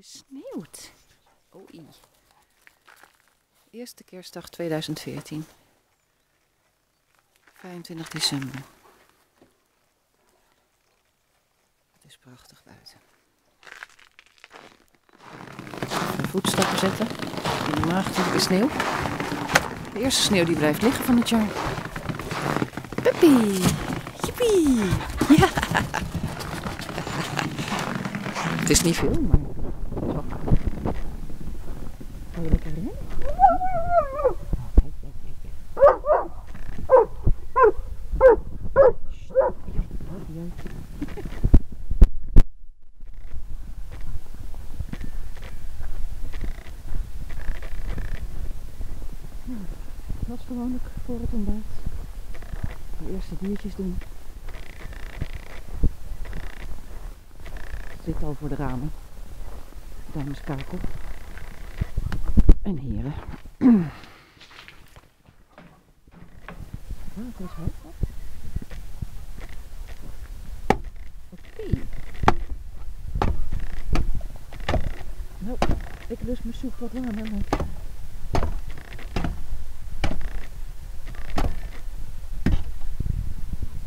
gesneeuwd. Oei. Eerste kerstdag 2014. 25 december. Het is prachtig buiten. Voetstappen zetten. In de maagdelijke sneeuw. De eerste sneeuw die blijft liggen van het jaar. Puppy! Jippie! Ja! Het is niet veel, maar... Zo. Ga je lekker rennen? Dat was gewoonlijk voor het ontbijt. De eerste diertjes doen. Zit al voor de ramen. Dames Kakel. En heren. Ah, is hoog. Oké. Nou, ik lust mijn soep wat warmer. Maar...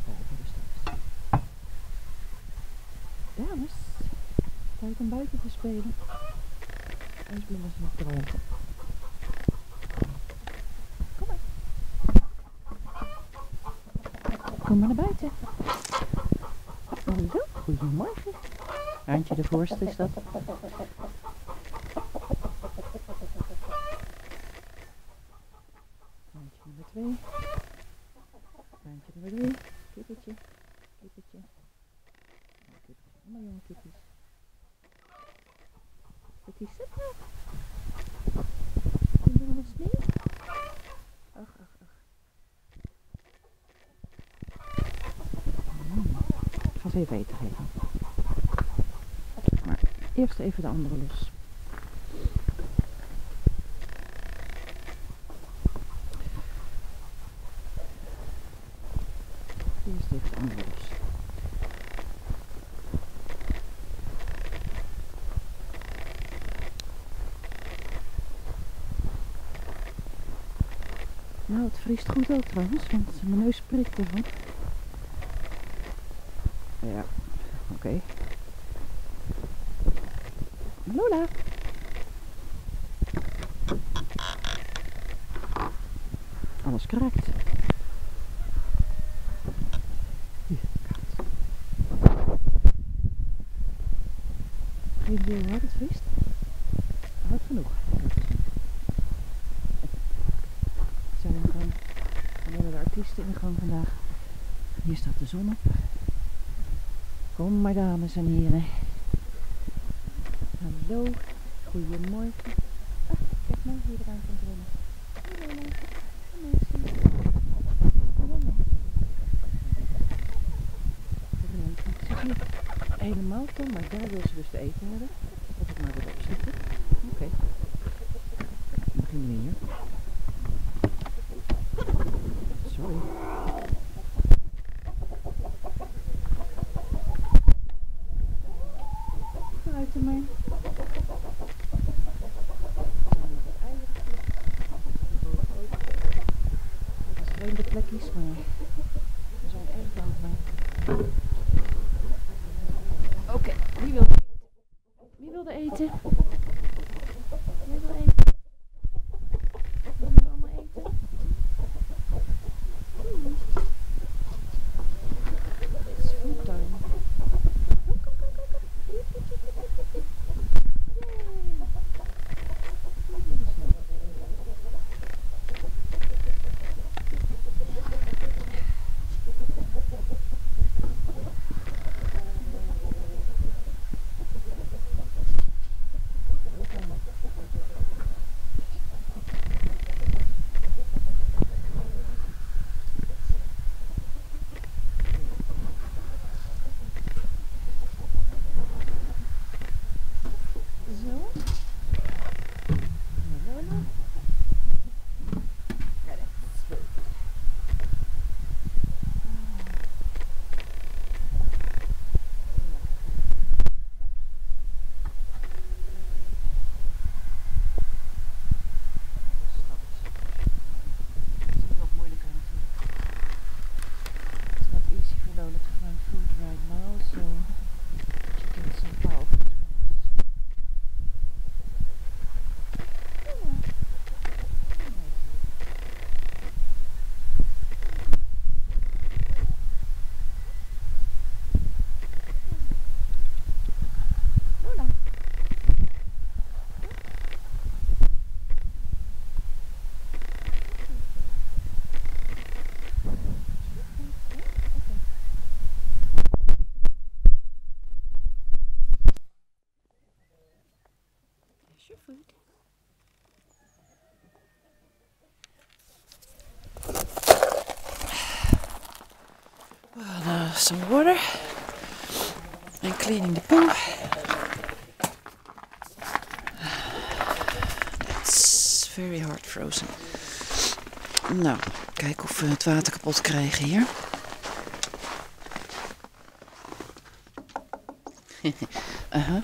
Kijken we straks. Dames, tijd om buiten te spelen. IJsbloem is nog droog. Kom maar. Kom maar naar buiten. Hallo, goedemorgen. Randje de voorste is dat. Randje nummer twee. Randje nummer drie. Kippetje. Kippetje. Allemaal jonge kippies. Wat is dat nou? Komt er nog sneeuw? Ach, ach, ach. Ik ga ze even eten geven. Maar eerst even de andere los. Eerst even de andere los. Nou, het vriest goed ook trouwens, want mijn neus prikt ervan. Ja, oké. Lola. Alles kraakt. Geen idee hard het vriest. Hard genoeg. zijn we gewoon alleen de artiesten in de gang vandaag. Hier staat de zon op. Kom maar dames en heren. Hallo, goedemorgen. Ah, kijk nou wie eraan komt rennen. Hier helemaal tom, maar daar wil ze dus te eten hebben. Some water and cleaning the pool. It's very hard frozen. Nou, kijken of we het water kapot krijgen hier. uh-huh.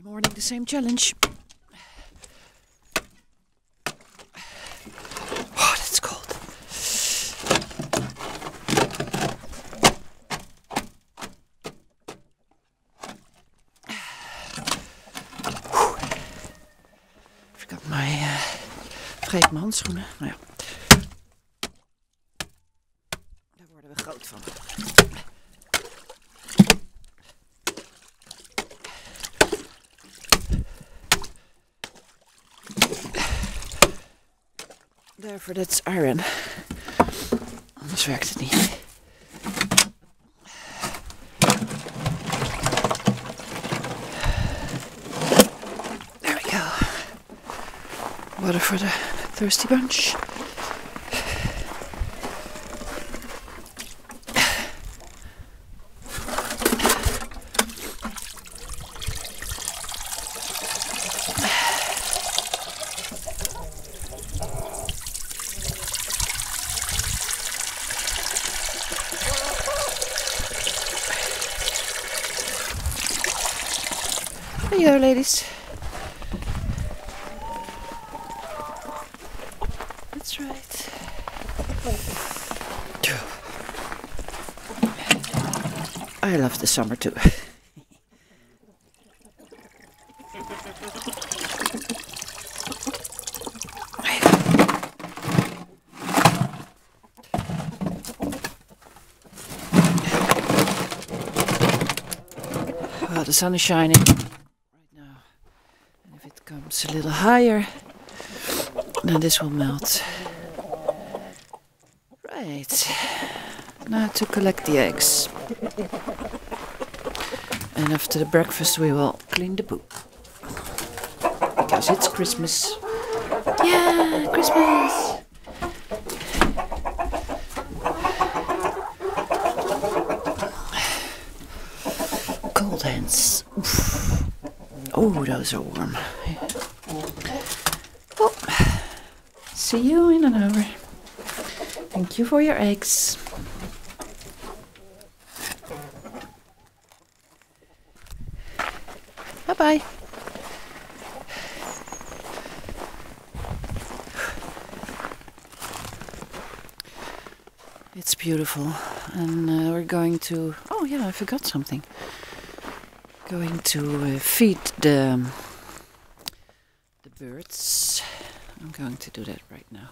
Every morning the same challenge. Oh, my mijn handschoenen. Nou ja. Therefore, that's iron. Anders werkt het niet. There we go. Water for the thirsty bunch. Ladies. That's right. I love the summer too. Oh, the sun is shining if it comes a little higher, then this will melt. Right. Now to collect the eggs. And after the breakfast, we will clean the poop. Because it's Christmas. Yeah, Christmas! Cold hands. Oh, those are warm. Well, see you in an hour. Thank you for your eggs. Bye bye. It's beautiful, and uh, we're going to. Oh, yeah, I forgot something. Going to uh, feed the the birds. I'm going to do that right now.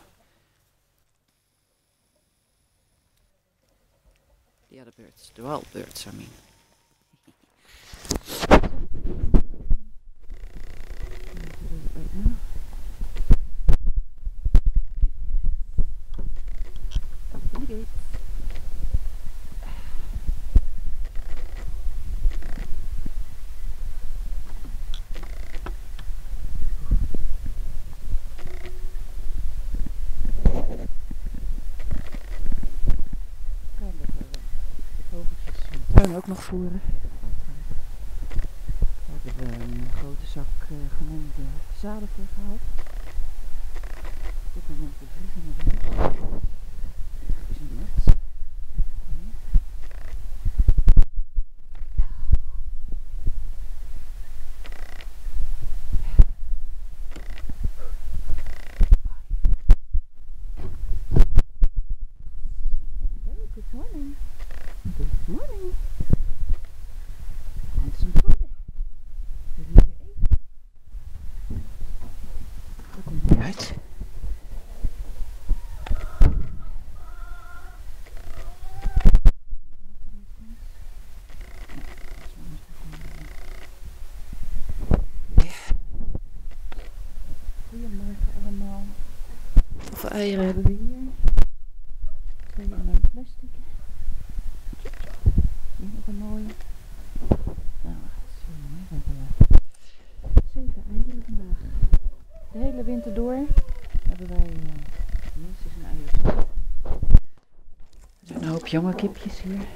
The other birds, the wild birds, I mean. Nog voeren. Daar hebben we een grote zak uh, gemengde zaden voor gehaald. Op dit moment bevriezen we weer. Is niet net. Nee. Hello, good morning. Good morning. Want some food? Wil je weer eten? Daar komt hij uit. Goedemorgen allemaal. Hoeveel eieren hebben we hier? Twee in een plastic. Hier nog een mooie. Nou, wacht, zo, hè, we hebben zeven eieren vandaag. De hele winter door hebben wij minstens een eier. Er zijn een hoop jonge kipjes hier.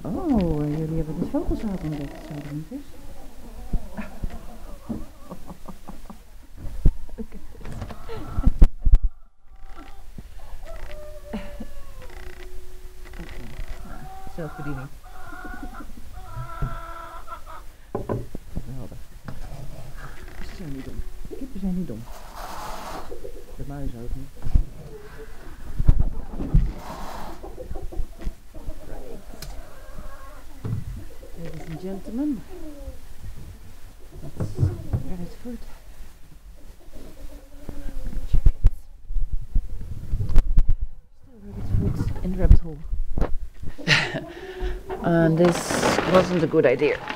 Oh, jullie hebben de vogelzaad ontdekt, zou dat niet eens? zelfbediening. Geweldig. Ze zijn niet zijn niet dom. De muis ook niet. Ladies and gentlemen. That's rabbit food. Check it. Still rabbit food in rabbit hole. and uh, this wasn't a good idea.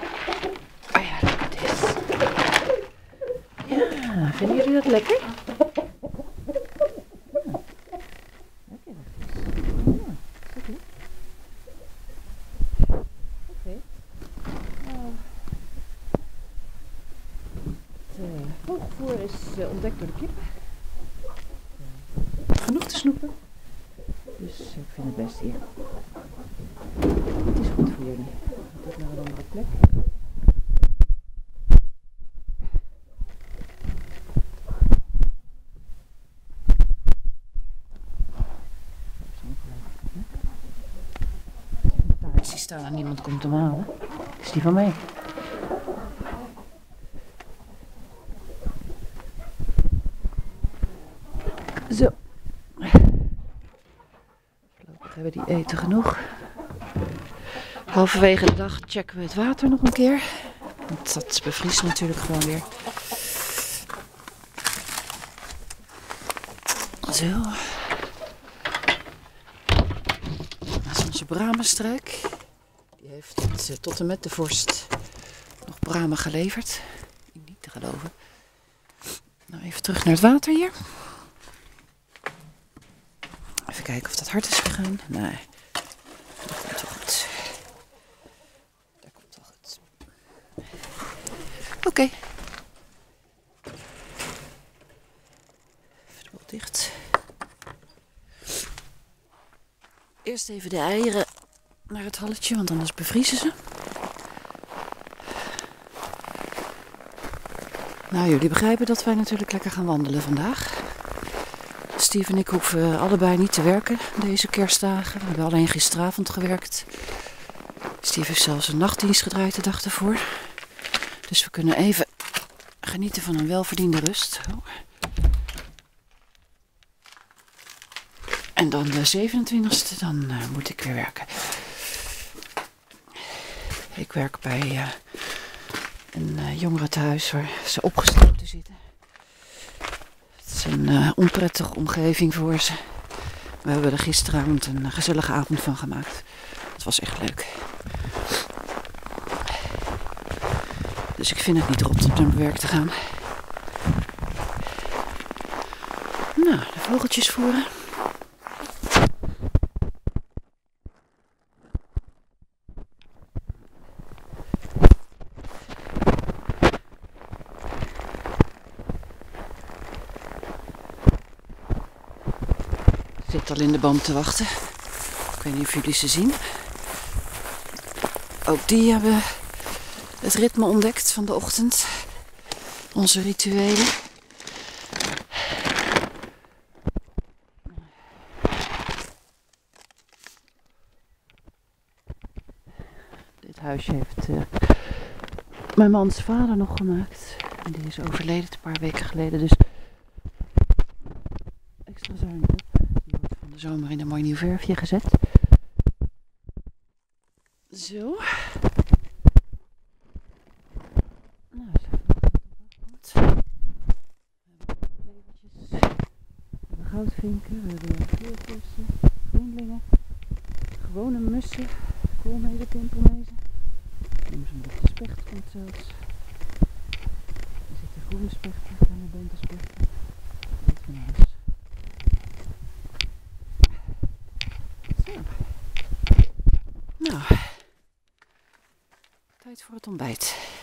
Vinden jullie dat lekker? Lekker. Ja, is dat Oké. Nou, het uh, vogelvoer is uh, ontdekt door de kip. Genoeg te snoepen. Dus ik vind het best hier. Het is goed voor jullie. Het is naar een andere plek. Taart die staan en niemand komt hem halen. Is die van mij? Zo. Voorlopig hebben die eten genoeg. Halverwege de dag checken we het water nog een keer. Want dat bevriest natuurlijk gewoon weer. Zo. Dat is onze bramenstruik. Heeft eh, tot en met de vorst nog bramen geleverd. Niet te geloven. Nou, even terug naar het water hier. Even kijken of dat hard is gegaan. Nee. Dat komt wel goed. Dat komt wel goed. Oké. Okay. Even de dicht. Eerst even de eieren naar het halletje, want anders bevriezen ze. Nou, jullie begrijpen dat wij natuurlijk lekker gaan wandelen vandaag. Steve en ik hoeven allebei niet te werken deze kerstdagen. We hebben alleen gisteravond gewerkt. Steve heeft zelfs een nachtdienst gedraaid de dag ervoor. Dus we kunnen even genieten van een welverdiende rust. En dan de 27e, dan uh, moet ik weer werken. Ik werk bij uh, een uh, jongerentehuis waar ze opgesloten zitten. Het is een uh, onprettige omgeving voor ze. We hebben er gisteravond een gezellige avond van gemaakt. Het was echt leuk. Dus ik vind het niet rot om naar werk te gaan. Nou, de vogeltjes voeren. zit in de band te wachten. Ik weet niet of jullie ze zien. Ook die hebben het ritme ontdekt van de ochtend. Onze rituelen. Dit huisje heeft uh, mijn mans vader nog gemaakt. En die is overleden een paar weken geleden. Dus zomer in een mooi nieuw verfje gezet. Zo. Nou, even goed. We hebben goudvinken, we hebben geelposten, groenlingen, gewone mussen, koolmezen, pimpelmezen. Ze een beetje specht komt zelfs. Er zitten groene spechten, kleine bonte spechten. Van alles. Nou, Voor het ontbijt.